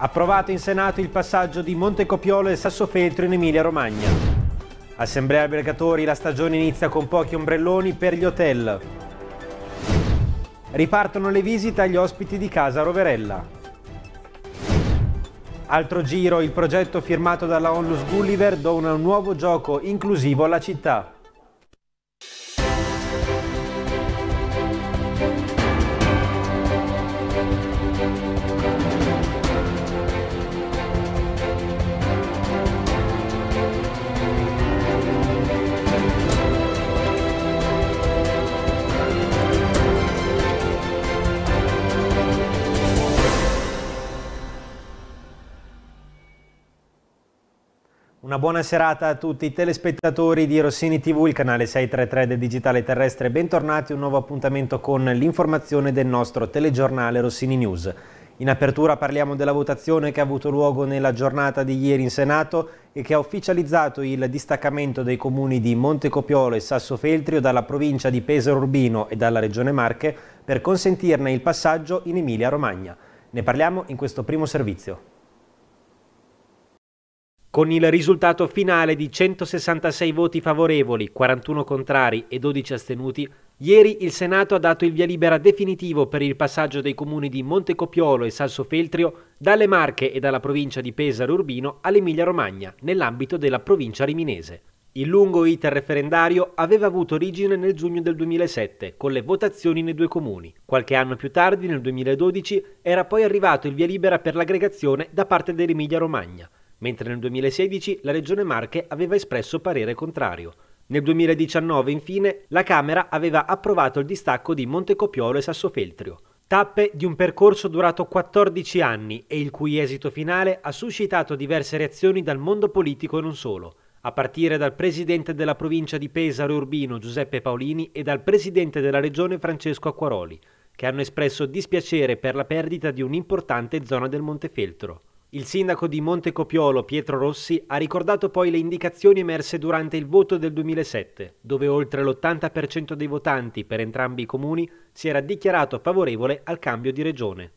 Approvato in Senato il passaggio di Montecopiolo e Sassofeltrio in Emilia-Romagna. Assemblea albergatori, la stagione inizia con pochi ombrelloni per gli hotel. Ripartono le visite agli ospiti di casa Roverella. Altro giro, il progetto firmato dalla Onlus Gulliver dona un nuovo gioco inclusivo alla città. Una buona serata a tutti i telespettatori di Rossini TV, il canale 633 del Digitale Terrestre. Bentornati a un nuovo appuntamento con l'informazione del nostro telegiornale Rossini News. In apertura parliamo della votazione che ha avuto luogo nella giornata di ieri in Senato e che ha ufficializzato il distaccamento dei comuni di Montecopiolo e Sassofeltrio dalla provincia di Pesaro Urbino e dalla regione Marche per consentirne il passaggio in Emilia-Romagna. Ne parliamo in questo primo servizio. Con il risultato finale di 166 voti favorevoli, 41 contrari e 12 astenuti, ieri il Senato ha dato il via libera definitivo per il passaggio dei comuni di Montecopiolo e Salsofeltrio dalle Marche e dalla provincia di Pesaro Urbino all'Emilia-Romagna, nell'ambito della provincia riminese. Il lungo iter referendario aveva avuto origine nel giugno del 2007, con le votazioni nei due comuni. Qualche anno più tardi, nel 2012, era poi arrivato il via libera per l'aggregazione da parte dell'Emilia-Romagna mentre nel 2016 la Regione Marche aveva espresso parere contrario. Nel 2019, infine, la Camera aveva approvato il distacco di Montecopiolo e Sassofeltrio. Tappe di un percorso durato 14 anni e il cui esito finale ha suscitato diverse reazioni dal mondo politico e non solo, a partire dal presidente della provincia di Pesaro Urbino Giuseppe Paolini e dal presidente della regione Francesco Acquaroli, che hanno espresso dispiacere per la perdita di un'importante zona del Montefeltro. Il sindaco di Montecopiolo, Pietro Rossi, ha ricordato poi le indicazioni emerse durante il voto del 2007, dove oltre l'80% dei votanti per entrambi i comuni si era dichiarato favorevole al cambio di regione.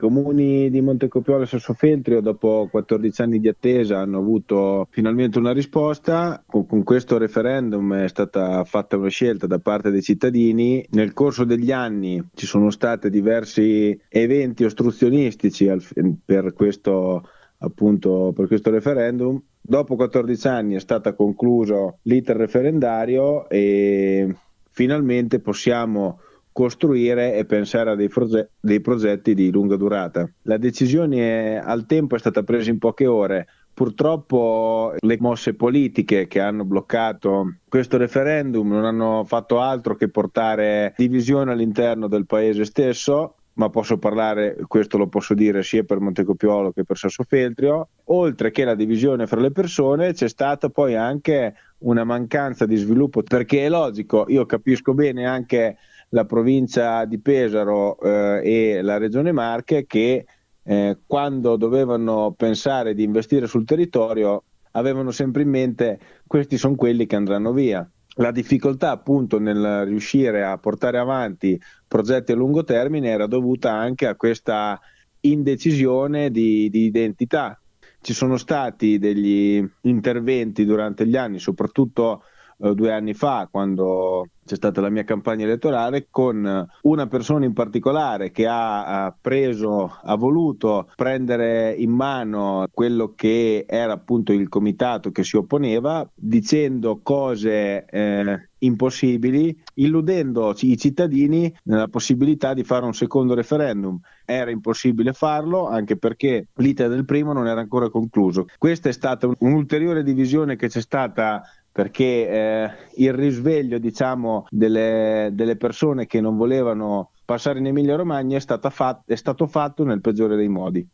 Comuni di Montecopiolo e Sassofeltrio dopo 14 anni di attesa hanno avuto finalmente una risposta. Con, con, questo referendum è stata fatta una scelta da parte dei cittadini. Nel corso degli anni ci sono stati diversi eventi ostruzionistici al, per, questo, appunto, per questo referendum. Dopo 14 anni è stato concluso l'iter referendario e finalmente possiamo costruire e pensare a dei, proge- dei progetti di lunga durata. La decisione al tempo è stata presa in poche ore, Purtroppo le mosse politiche che hanno bloccato questo referendum non hanno fatto altro che portare divisione all'interno del paese stesso, ma posso parlare, questo lo posso dire sia per Montecopiolo che per Sassofeltrio. Oltre che la divisione fra le persone, c'è stata poi anche una mancanza di sviluppo, perché è logico, io capisco bene anche la provincia di Pesaro eh, e la regione Marche che eh, quando dovevano pensare di investire sul territorio avevano sempre in mente questi sono quelli che andranno via. La difficoltà appunto nel riuscire a portare avanti progetti a lungo termine era dovuta anche a questa indecisione di, di identità. Ci sono stati degli interventi durante gli anni, soprattutto eh, due anni fa, quando c'è stata la mia campagna elettorale con una persona in particolare che ha preso, ha voluto prendere in mano quello che era appunto il comitato che si opponeva, dicendo cose eh, impossibili, illudendo i cittadini nella possibilità di fare un secondo referendum. Era impossibile farlo anche perché l'iter del primo non era ancora concluso. Questa è stata un'ulteriore divisione che c'è stata perché eh, il risveglio diciamo, delle, delle, persone che non volevano passare in Emilia Romagna è, fat- è stato fatto nel peggiore dei modi.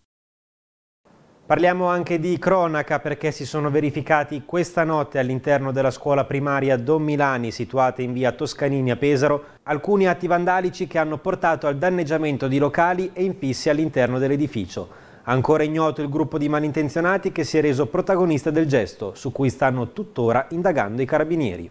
Parliamo anche di cronaca perché si sono verificati questa notte all'interno della scuola primaria Don Milani situata in via Toscanini a Pesaro alcuni atti vandalici che hanno portato al danneggiamento di locali e infissi all'interno dell'edificio. Ancora ignoto il gruppo di malintenzionati che si è reso protagonista del gesto, su cui stanno tuttora indagando i carabinieri.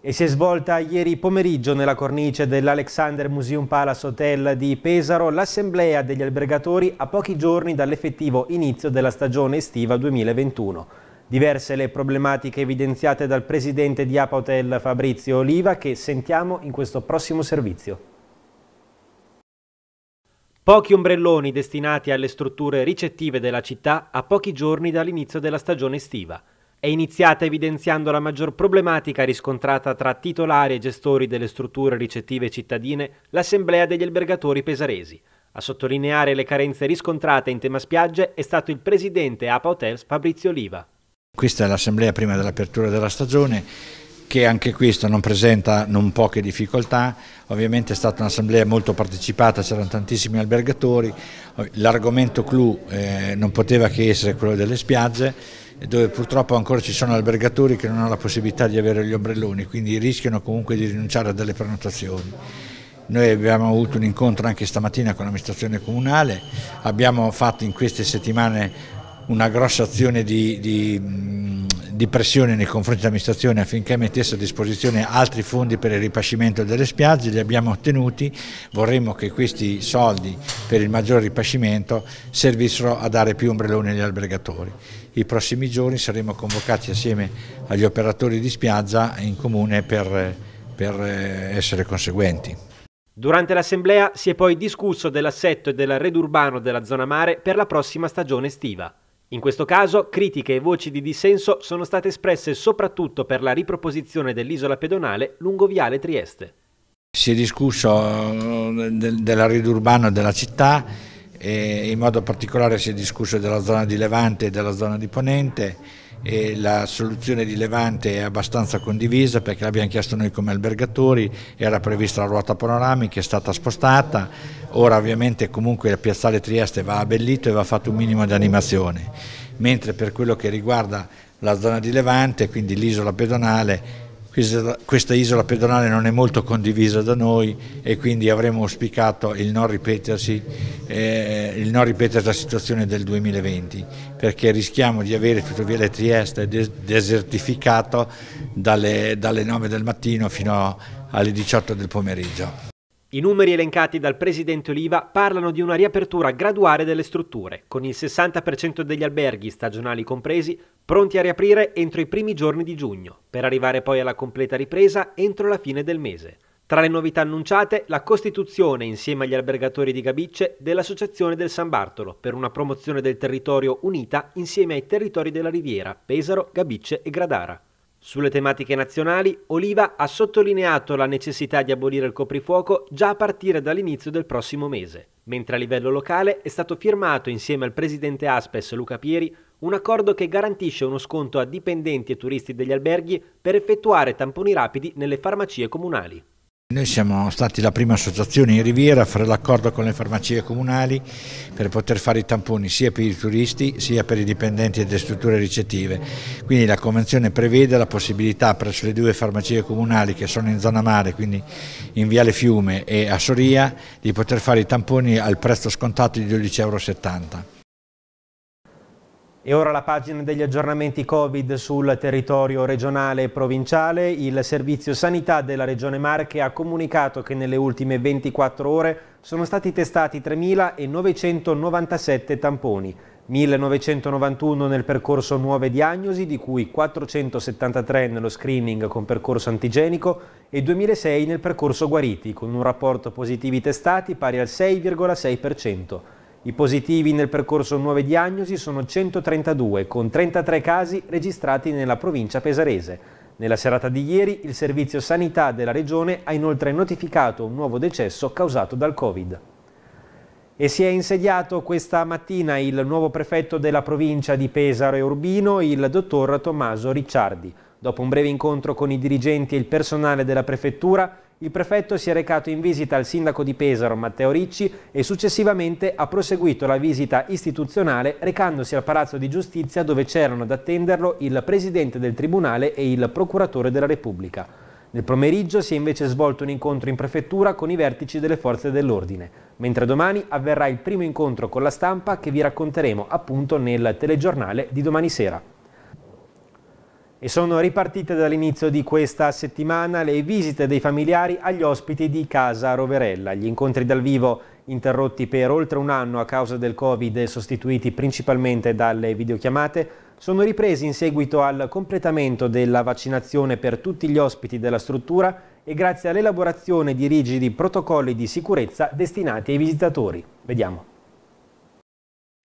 E si è svolta ieri pomeriggio nella cornice dell'Alexander Museum Palace Hotel di Pesaro l'assemblea degli albergatori a pochi giorni dall'effettivo inizio della stagione estiva 2021. Diverse le problematiche evidenziate dal presidente di APA Hotel Fabrizio Oliva che sentiamo in questo prossimo servizio. Pochi ombrelloni destinati alle strutture ricettive della città a pochi giorni dall'inizio della stagione estiva. È iniziata evidenziando la maggior problematica riscontrata tra titolari e gestori delle strutture ricettive cittadine l'Assemblea degli albergatori pesaresi. A sottolineare le carenze riscontrate in tema spiagge è stato il presidente APA Hotels Fabrizio Oliva. Questa è l'assemblea prima dell'apertura della stagione che anche questo non presenta non poche difficoltà, ovviamente è stata un'assemblea molto partecipata, c'erano tantissimi albergatori, l'argomento clou eh, non poteva che essere quello delle spiagge, dove purtroppo ancora ci sono albergatori che non hanno la possibilità di avere gli ombrelloni, quindi rischiano comunque di rinunciare a delle prenotazioni. Noi abbiamo avuto un incontro anche stamattina con l'amministrazione comunale, abbiamo fatto in queste settimane una grossa azione di, di, di pressione nei confronti dell'amministrazione affinché mettesse a disposizione altri fondi per il ripascimento delle spiagge, li abbiamo ottenuti, vorremmo che questi soldi per il maggior ripascimento servissero a dare più ombrelloni agli albergatori. I prossimi giorni saremo convocati assieme agli operatori di spiaggia in comune per, per essere conseguenti. Durante l'assemblea si è poi discusso dell'assetto e dell'arredo urbano della zona mare per la prossima stagione estiva. In questo caso critiche e voci di dissenso sono state espresse soprattutto per la riproposizione dell'isola pedonale lungo Viale Trieste. Si è discusso eh, dell'arredo urbano della città in modo particolare si è discusso della zona di Levante e della zona di Ponente e la soluzione di Levante è abbastanza condivisa perché l'abbiamo chiesto noi come albergatori, era prevista la ruota panoramica, è stata spostata, ora ovviamente comunque il piazzale Trieste va abbellito e va fatto un minimo di animazione, mentre per quello che riguarda la zona di Levante, quindi l'isola pedonale, questa isola pedonale non è molto condivisa da noi e quindi avremmo auspicato il non ripetersi, eh, il non ripetere la situazione del 2020 perché rischiamo di avere tutto Viale Trieste desertificato dalle, dalle 9 del mattino fino alle 18 del pomeriggio. I numeri elencati dal presidente Oliva parlano di una riapertura graduale delle strutture, con il 60% degli alberghi, stagionali compresi, pronti a riaprire entro i primi giorni di giugno, per arrivare poi alla completa ripresa entro la fine del mese. Tra le novità annunciate, la costituzione, insieme agli albergatori di Gabicce, dell'Associazione del San Bartolo, per una promozione del territorio unita insieme ai territori della Riviera, Pesaro, Gabicce e Gradara. Sulle tematiche nazionali, Oliva ha sottolineato la necessità di abolire il coprifuoco già a partire dall'inizio del prossimo mese, mentre a livello locale è stato firmato insieme al presidente Aspes Luca Pieri un accordo che garantisce uno sconto a dipendenti e turisti degli alberghi per effettuare tamponi rapidi nelle farmacie comunali. Noi siamo stati la prima associazione in Riviera a fare l'accordo con le farmacie comunali per poter fare i tamponi sia per i turisti sia per i dipendenti delle strutture ricettive. Quindi la convenzione prevede la possibilità presso le due farmacie comunali che sono in zona mare, quindi in Viale Fiume e a Soria, di poter fare i tamponi al prezzo scontato di 12,70 euro. E ora la pagina degli aggiornamenti Covid sul territorio regionale e provinciale. Il Servizio Sanità della Regione Marche ha comunicato che nelle ultime 24 ore sono stati testati 3.997 tamponi, 1991 nel percorso nuove diagnosi, di cui 473 nello screening con percorso antigenico e 2006 nel percorso guariti, con un rapporto positivi testati pari al 6,6%. I positivi nel percorso nuove diagnosi sono 132, con 33 casi registrati nella provincia pesarese. Nella serata di ieri il Servizio Sanità della Regione ha inoltre notificato un nuovo decesso causato dal Covid. E si è insediato questa mattina il nuovo prefetto della provincia di Pesaro e Urbino, il dottor Tommaso Ricciardi. Dopo un breve incontro con i dirigenti e il personale della prefettura, il prefetto si è recato in visita al sindaco di Pesaro, Matteo Ricci, e successivamente ha proseguito la visita istituzionale recandosi al Palazzo di Giustizia dove c'erano ad attenderlo il presidente del Tribunale e il procuratore della Repubblica. Nel pomeriggio si è invece svolto un incontro in prefettura con i vertici delle forze dell'ordine, mentre domani avverrà il primo incontro con la stampa che vi racconteremo appunto nel telegiornale di domani sera. E sono ripartite dall'inizio di questa settimana le visite dei familiari agli ospiti di Casa Roverella. Gli incontri dal vivo interrotti per oltre un anno a causa del Covid e sostituiti principalmente dalle videochiamate, sono ripresi in seguito al completamento della vaccinazione per tutti gli ospiti della struttura e grazie all'elaborazione di rigidi protocolli di sicurezza destinati ai visitatori. Vediamo.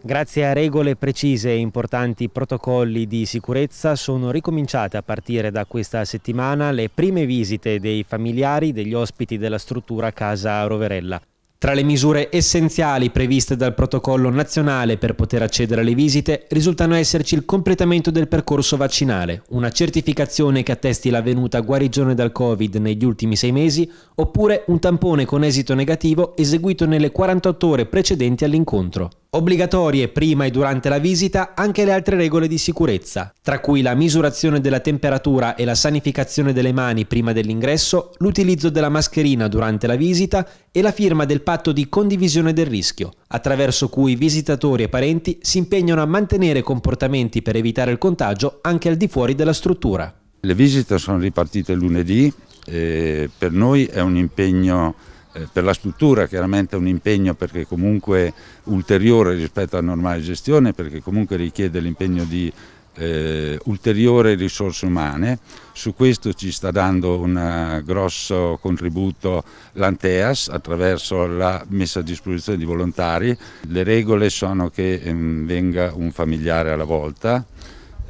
Grazie a regole precise e importanti protocolli di sicurezza sono ricominciate a partire da questa settimana le prime visite dei familiari degli ospiti della struttura Casa Roverella. Tra le misure essenziali previste dal protocollo nazionale per poter accedere alle visite risultano esserci il completamento del percorso vaccinale, una certificazione che attesti la venuta guarigione dal Covid negli ultimi sei mesi, oppure un tampone con esito negativo eseguito nelle 48 ore precedenti all'incontro. Obbligatorie prima e durante la visita anche le altre regole di sicurezza, tra cui la misurazione della temperatura e la sanificazione delle mani prima dell'ingresso, l'utilizzo della mascherina durante la visita e la firma del patto di condivisione del rischio, attraverso cui visitatori e parenti si impegnano a mantenere comportamenti per evitare il contagio anche al di fuori della struttura. Le visite sono ripartite lunedì, e per noi è un impegno eh, per la struttura chiaramente è un impegno perché comunque ulteriore rispetto alla normale gestione, perché comunque richiede l'impegno di eh, ulteriori risorse umane. Su questo ci sta dando un eh, grosso contributo l'Anteas attraverso la messa a disposizione di volontari. Le regole sono che ehm, venga un familiare alla volta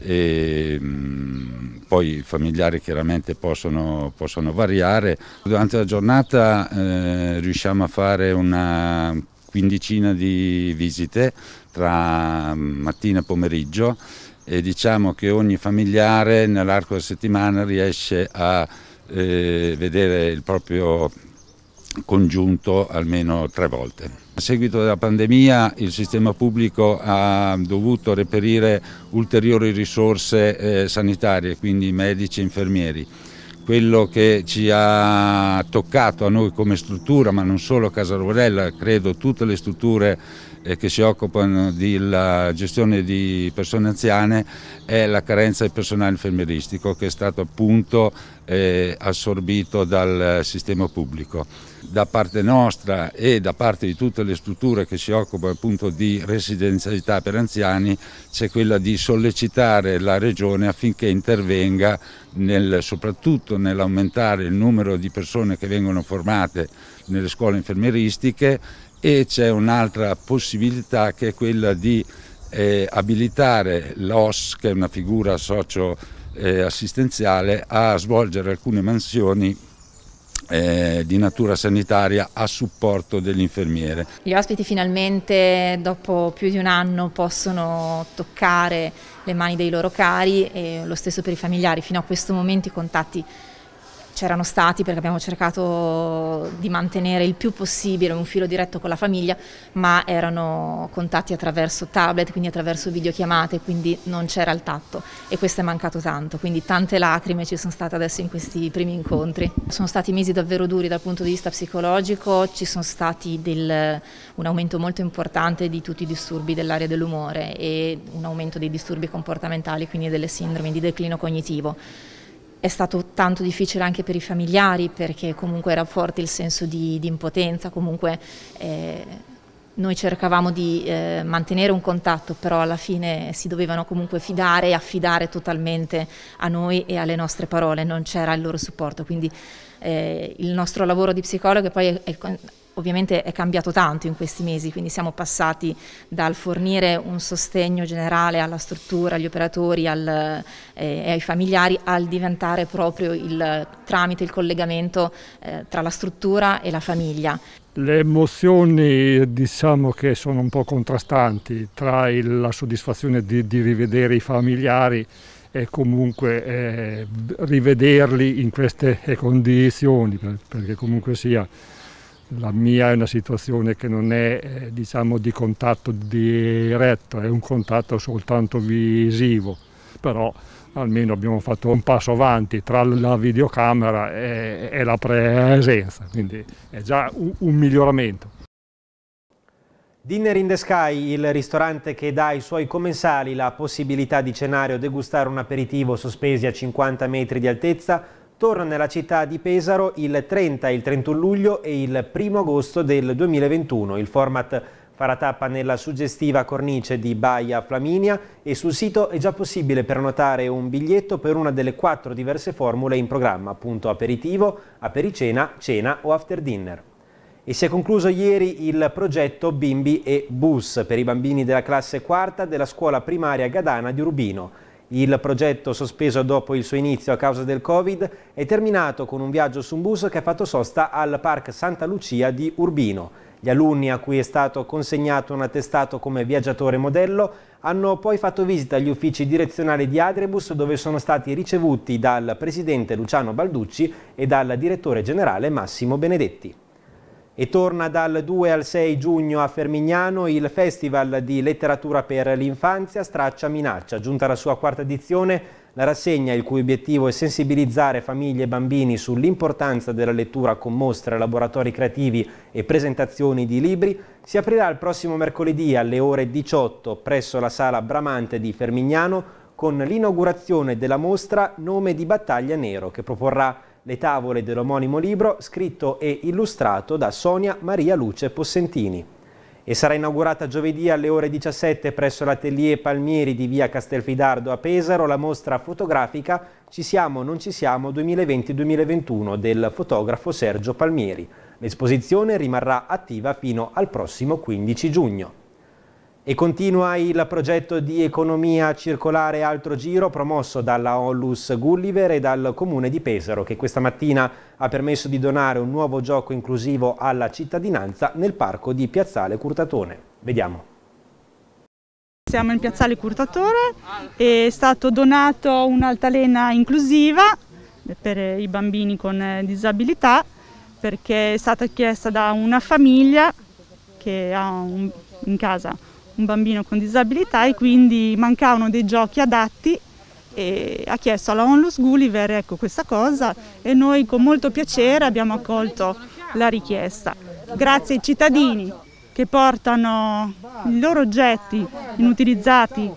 e mm, poi i familiari chiaramente possono, possono, variare. Durante la giornata eh, riusciamo a fare una quindicina di visite tra mattina e pomeriggio e diciamo che ogni familiare nell'arco della settimana riesce a eh, vedere il proprio congiunto almeno tre volte. A seguito della pandemia il sistema pubblico ha dovuto reperire ulteriori risorse eh, sanitarie, quindi medici e infermieri. Quello che ci ha toccato a noi come struttura, ma non solo Casa Rovarella, credo tutte le strutture eh, che si occupano della gestione di persone anziane, è la carenza di personale infermieristico che è stato appunto eh, assorbito dal sistema pubblico da parte nostra e da parte di tutte le strutture che si occupano appunto di residenzialità per anziani c'è quella di sollecitare la Regione affinché intervenga nel, soprattutto nell'aumentare il numero di persone che vengono formate nelle scuole infermieristiche e c'è un'altra possibilità che è quella di eh, abilitare l'OS, che è una figura socio-assistenziale, eh, a svolgere alcune mansioni eh, di natura sanitaria a supporto dell'infermiere. Gli ospiti finalmente dopo più di un anno possono toccare le mani dei loro cari e lo stesso per i familiari. Fino a questo momento i contatti c'erano stati perché abbiamo cercato di mantenere il più possibile un filo diretto con la famiglia, ma erano contatti attraverso tablet, quindi attraverso videochiamate, quindi non c'era il tatto e questo è mancato tanto, quindi tante lacrime ci sono state adesso in questi primi incontri. Sono stati mesi davvero duri dal punto di vista psicologico, ci sono stati del, un aumento molto importante di tutti i disturbi dell'area dell'umore e un aumento dei disturbi comportamentali, quindi delle sindromi di declino cognitivo. È stato tanto difficile anche per i familiari perché comunque era forte il senso di, di impotenza, comunque eh, noi cercavamo di eh, mantenere un contatto, però alla fine si dovevano comunque fidare e affidare totalmente a noi e alle nostre parole, non c'era il loro supporto, quindi eh, il nostro lavoro di psicologo poi è, è ovviamente è cambiato tanto in questi mesi, quindi siamo passati dal fornire un sostegno generale alla struttura, agli operatori al, eh, e ai familiari al diventare proprio il tramite, il collegamento eh, tra la struttura e la famiglia. Le emozioni diciamo che sono un po' contrastanti tra il, la soddisfazione di, di, rivedere i familiari e comunque eh, rivederli in queste condizioni, perché comunque sia la mia è una situazione che non è eh, diciamo, di contatto diretto, è un contatto soltanto visivo, però almeno abbiamo fatto un passo avanti tra la videocamera e, e la presenza, quindi è già un, un miglioramento. Dinner in the Sky, il ristorante che dà ai suoi commensali la possibilità di cenare o degustare un aperitivo sospesi a 50 metri di altezza, torna nella città di Pesaro il 30 e il 31 luglio e il 1 agosto del 2021. Il format farà tappa nella suggestiva cornice di Baia Flaminia e sul sito è già possibile prenotare un biglietto per una delle quattro diverse formule in programma, appunto aperitivo, apericena, cena o after dinner. E si è concluso ieri il progetto Bimbi e Bus per i bambini della classe quarta della scuola primaria Gadana di Urbino. Il progetto, sospeso dopo il suo inizio a causa del Covid, è terminato con un viaggio su un bus che ha fatto sosta al Park Santa Lucia di Urbino. Gli alunni a cui è stato consegnato un attestato come viaggiatore modello hanno poi fatto visita agli uffici direzionali di Adrebus dove sono stati ricevuti dal presidente Luciano Balducci e dal direttore generale Massimo Benedetti. E torna dal 2 al 6 giugno a Fermignano il Festival di Letteratura per l'Infanzia Straccia Minaccia. Giunta alla sua quarta edizione, la rassegna, il cui obiettivo è sensibilizzare famiglie e bambini sull'importanza della lettura con mostre, laboratori creativi e presentazioni di libri, si aprirà il prossimo mercoledì alle ore 18 presso la sala Bramante di Fermignano con l'inaugurazione della mostra Nome di battaglia nero che proporrà le tavole dell'omonimo libro scritto e illustrato da Sonia Maria Luce Possentini. E sarà inaugurata giovedì alle ore 17 presso l'atelier Palmieri di via Castelfidardo a Pesaro la mostra fotografica Ci siamo, non ci siamo 2020-2021 del fotografo Sergio Palmieri. L'esposizione rimarrà attiva fino al prossimo 15 giugno. E continua il progetto di economia circolare Altro Giro promosso dalla Onlus Gulliver e dal Comune di Pesaro che questa mattina ha permesso di donare un nuovo gioco inclusivo alla cittadinanza nel parco di Piazzale Curtatone. Vediamo. Siamo in Piazzale Curtatore, è stato donato un'altalena inclusiva per i bambini con disabilità perché è stata chiesta da una famiglia che ha un, in casa un bambino con disabilità e quindi mancavano dei giochi adatti e ha chiesto alla Onlus Gulliver ecco, questa cosa e noi con molto piacere abbiamo accolto la richiesta. Grazie ai cittadini che portano i loro oggetti inutilizzati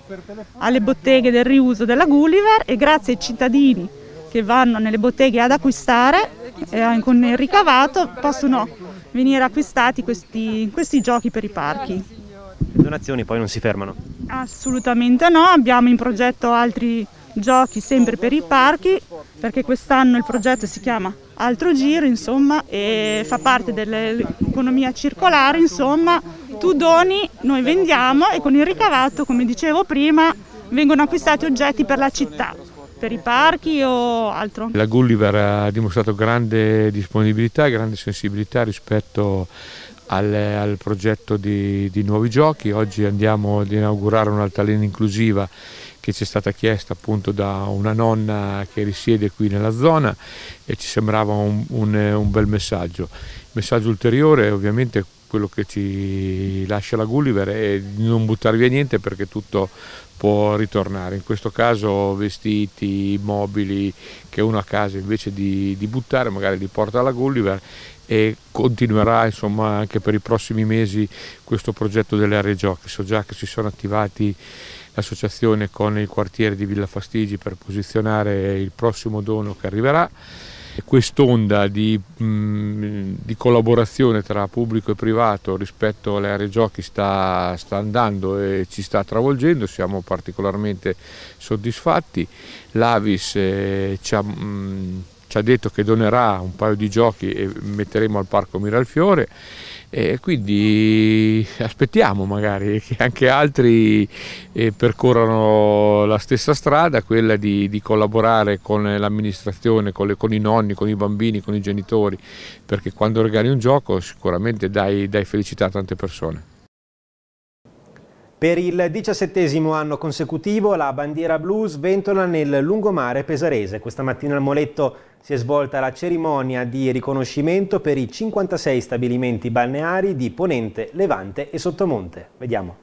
alle botteghe del riuso della Gulliver e grazie ai cittadini che vanno nelle botteghe ad acquistare e con il ricavato possono venire acquistati questi, questi giochi per i parchi. Le donazioni poi non si fermano? Assolutamente no, abbiamo in progetto altri giochi sempre per i parchi perché quest'anno il progetto si chiama Altro Giro insomma e fa parte dell'economia circolare insomma tu doni, noi vendiamo e con il ricavato come dicevo prima vengono acquistati oggetti per la città per i parchi o altro. La Gulliver ha dimostrato grande disponibilità e grande sensibilità rispetto al, al progetto di, di, nuovi giochi. Oggi andiamo ad inaugurare un'altalena inclusiva che ci è stata chiesta appunto da una nonna che risiede qui nella zona e ci sembrava un, un, un bel messaggio. Il messaggio ulteriore ovviamente quello che ci lascia la Gulliver è di non buttare via niente perché tutto può ritornare. In questo caso vestiti, mobili che uno a casa invece di, di buttare magari li porta alla Gulliver e continuerà insomma anche per i prossimi mesi questo progetto delle aree giochi. So già che si sono attivati l'associazione con il quartiere di Villa Fastigi per posizionare il prossimo dono che arriverà. Quest'onda di, di, collaborazione tra pubblico e privato rispetto alle aree giochi sta, sta andando e ci sta travolgendo, siamo particolarmente soddisfatti. L'Avis eh, ci ha mh, ci ha detto che donerà un paio di giochi e metteremo al Parco Miralfiore e quindi aspettiamo magari che anche altri eh, percorrano la stessa strada, quella di, di collaborare con l'amministrazione, con, con, i nonni, con i bambini, con i genitori, perché quando regali un gioco sicuramente dai, dai felicità a tante persone. Per il diciassettesimo anno consecutivo la bandiera blu sventola nel lungomare pesarese. Questa mattina al Moletto si è svolta la cerimonia di riconoscimento per i 56 stabilimenti balneari di Ponente, Levante e Sottomonte. Vediamo.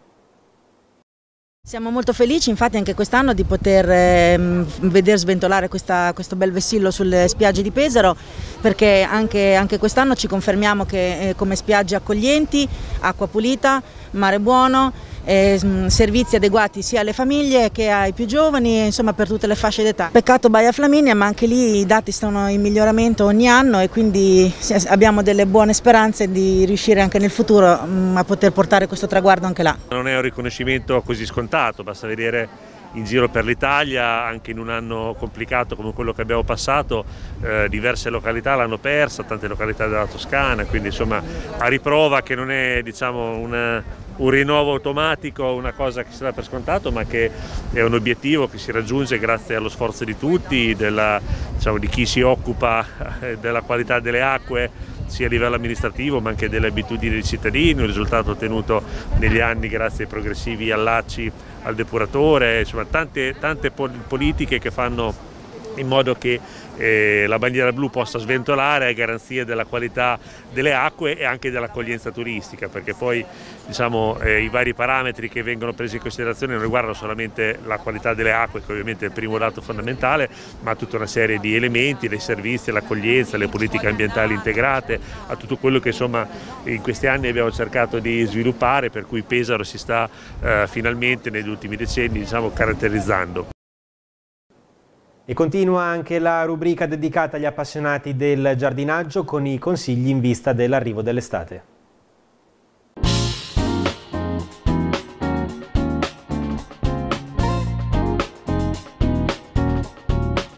Siamo molto felici infatti anche quest'anno di poter eh, vedere sventolare questa, questo bel vessillo sulle spiagge di Pesaro perché anche, anche quest'anno ci confermiamo che eh, come spiagge accoglienti, acqua pulita, mare buono, eh, servizi adeguati sia alle famiglie che ai più giovani, insomma per tutte le fasce d'età. Peccato Baia Flaminia ma anche lì i dati stanno in miglioramento ogni anno e quindi abbiamo delle buone speranze di riuscire anche nel futuro mh, a poter portare questo traguardo anche là. Non è un riconoscimento così scontato, basta vedere in giro per l'Italia, anche in un anno complicato come quello che abbiamo passato, eh, diverse località l'hanno persa, tante località della Toscana, quindi insomma a riprova che non è diciamo, una, un rinnovo automatico, una cosa che si dà per scontato, ma che è un obiettivo che si raggiunge grazie allo sforzo di tutti, della, diciamo, di chi si occupa eh, della qualità delle acque sia a livello amministrativo ma anche delle abitudini dei cittadini, un risultato ottenuto negli anni grazie ai progressivi allacci al depuratore, insomma tante, tante politiche che fanno in modo che eh, la bandiera blu possa sventolare a garanzia della qualità delle acque e anche dell'accoglienza turistica, perché poi diciamo, eh, i vari parametri che vengono presi in considerazione non riguardano solamente la qualità delle acque, che ovviamente è il primo dato fondamentale, ma tutta una serie di elementi, dei servizi, l'accoglienza, le politiche ambientali integrate, a tutto quello che insomma, in questi anni abbiamo cercato di sviluppare, per cui Pesaro si sta eh, finalmente negli ultimi decenni diciamo, caratterizzando. E continua anche la rubrica dedicata agli appassionati del giardinaggio con i consigli in vista dell'arrivo dell'estate.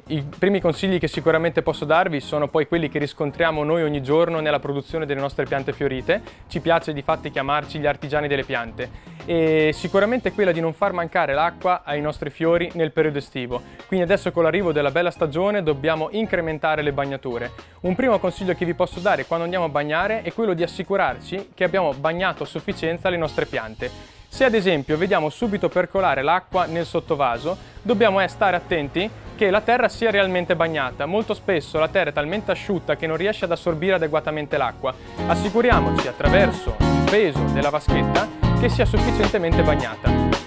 I primi consigli che sicuramente posso darvi sono poi quelli che riscontriamo noi ogni giorno nella produzione delle nostre piante fiorite. Ci piace di fatti chiamarci gli artigiani delle piante e sicuramente quella di non far mancare l'acqua ai nostri fiori nel periodo estivo. Quindi adesso con l'arrivo della bella stagione dobbiamo incrementare le bagnature. Un primo consiglio che vi posso dare quando andiamo a bagnare è quello di assicurarci che abbiamo bagnato a sufficienza le nostre piante. Se ad esempio vediamo subito percolare l'acqua nel sottovaso, dobbiamo stare attenti che la terra sia realmente bagnata. Molto spesso la terra è talmente asciutta che non riesce ad assorbire adeguatamente l'acqua. Assicuriamoci attraverso il peso della vaschetta che sia sufficientemente bagnata.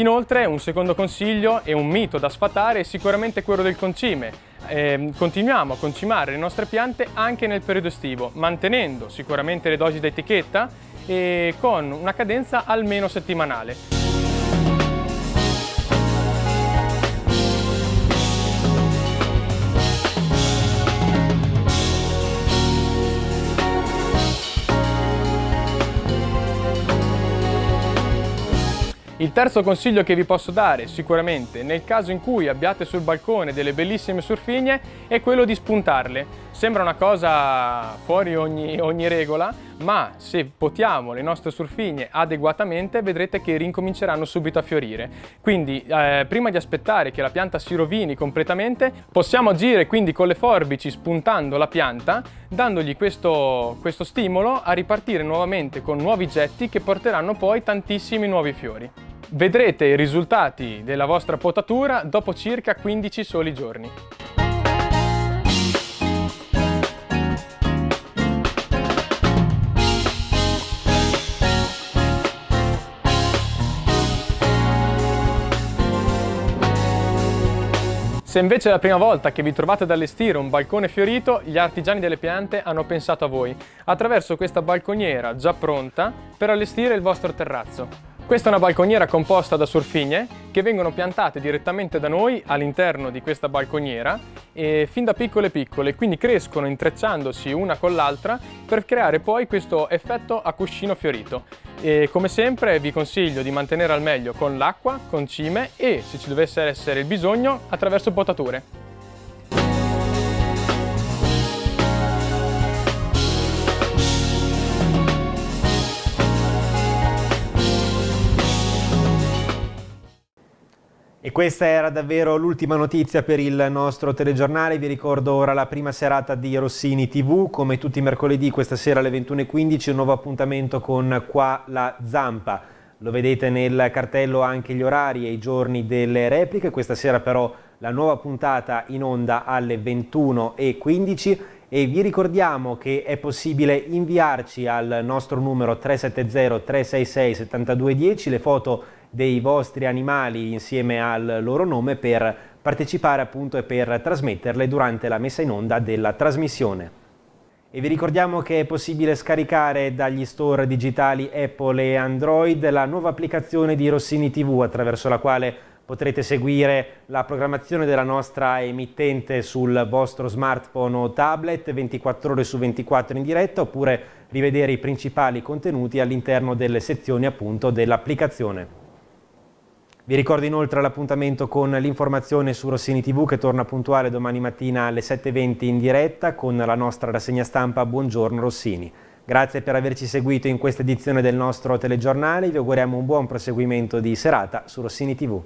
Inoltre un secondo consiglio e un mito da sfatare è sicuramente quello del concime. Eh, continuiamo a concimare le nostre piante anche nel periodo estivo, mantenendo sicuramente le dosi d'etichetta e con una cadenza almeno settimanale. Il terzo consiglio che vi posso dare sicuramente nel caso in cui abbiate sul balcone delle bellissime surfigne è quello di spuntarle. Sembra una cosa fuori ogni, ogni regola, ma se potiamo le nostre surfigne adeguatamente vedrete che rincominceranno subito a fiorire. Quindi eh, prima di aspettare che la pianta si rovini completamente possiamo agire quindi con le forbici spuntando la pianta dandogli questo, questo stimolo a ripartire nuovamente con nuovi getti che porteranno poi tantissimi nuovi fiori. Vedrete i risultati della vostra potatura dopo circa 15 soli giorni. Se invece è la prima volta che vi trovate ad allestire un balcone fiorito, gli artigiani delle piante hanno pensato a voi, attraverso questa balconiera già pronta per allestire il vostro terrazzo. Questa è una balconiera composta da surfigne che vengono piantate direttamente da noi all'interno di questa balconiera e fin da piccole piccole, quindi crescono intrecciandosi una con l'altra per creare poi questo effetto a cuscino fiorito. E come sempre vi consiglio di mantenere al meglio con l'acqua, con cime e, se ci dovesse essere il bisogno, attraverso potature. Questa era davvero l'ultima notizia per il nostro telegiornale. Vi ricordo ora la prima serata di Rossini TV. Come tutti i mercoledì, questa sera alle 21.15, un nuovo appuntamento con Qua la Zampa. Lo vedete nel cartello anche gli orari e i giorni delle repliche, questa sera però la nuova puntata in onda alle 21.15 e vi ricordiamo che è possibile inviarci al nostro numero 370 366 7210 le foto dei vostri animali insieme al loro nome per partecipare appunto e per trasmetterle durante la messa in onda della trasmissione. E vi ricordiamo che è possibile scaricare dagli store digitali Apple e Android la nuova applicazione di Rossini TV attraverso la quale potrete seguire la programmazione della nostra emittente sul vostro smartphone o tablet 24 ore su 24 in diretta oppure rivedere i principali contenuti all'interno delle sezioni appunto dell'applicazione. Vi ricordo inoltre l'appuntamento con l'informazione su Rossini TV che torna puntuale domani mattina alle 7.20 in diretta con la nostra rassegna stampa Buongiorno Rossini. Grazie per averci seguito in questa edizione del nostro telegiornale, vi auguriamo un buon proseguimento di serata su Rossini TV.